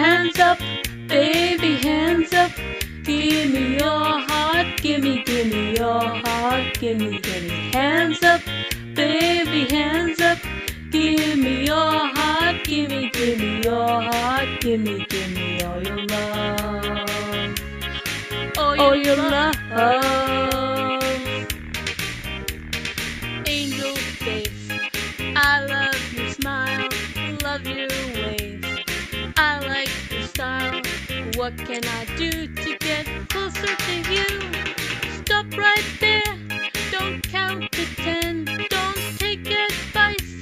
hands up, baby, hands up. Give me, me. Hands up, baby, hands up. Give me your heart, give me, give me your heart, give me, give me all your love. All your love. Angel face, I love your smile, love your ways. I like your style. What can I do to get closer to you? Stop right there, don't count to ten. Don't take advice,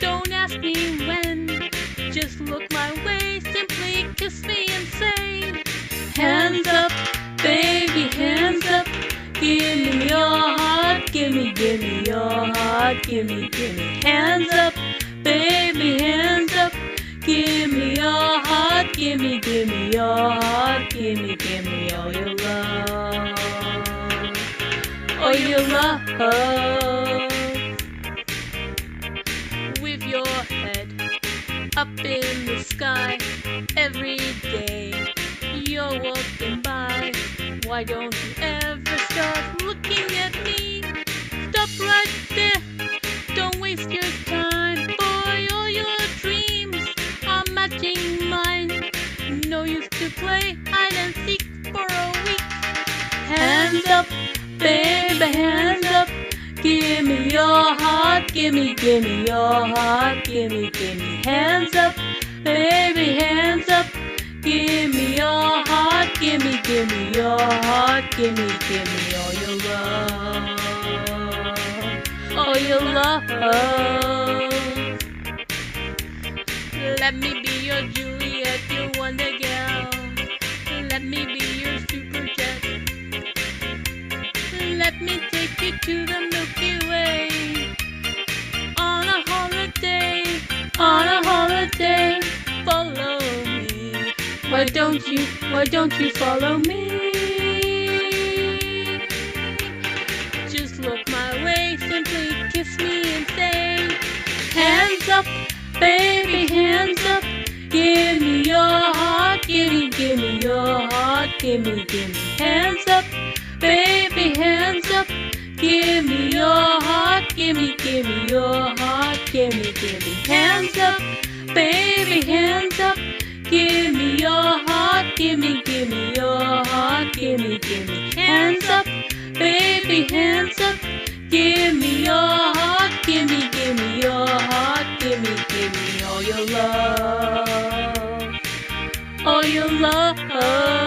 don't ask me when. Just look my way, simply kiss me and say, Hands up, baby, hands up. Give me your heart, give me, give me your heart, give me, give me. Hands up, baby, hands up. Give me your heart, give me, give me your heart, give me, give me With your head up in the sky every day, you're walking by. Why don't you ever start looking at me? Stop right there, don't waste your time, boy. All your dreams are matching mine. No use to play hide and seek for a week. Hands up, baby, hands up. Give me your heart, give me, give me your heart, give me, give me. Hands up, baby, hands up. Give me your heart, give me, give me your heart, give me, give me all your love, all your love. Let me be your Juliet, your Why don't you, why don't you follow me? Just look my way, simply kiss me and say, Hands up, baby, hands up. Give me your heart, give me, give me your heart, give me, give me. Hands up, baby, hands up. Give me your heart, give me, give me your heart, give me, give me. Hands up, baby, hands up. Give me your heart, give me, give me your heart, give me, give me. Hands up, baby, hands up. Give me your heart, give me, give me your heart, give me, give me all your love, all your love.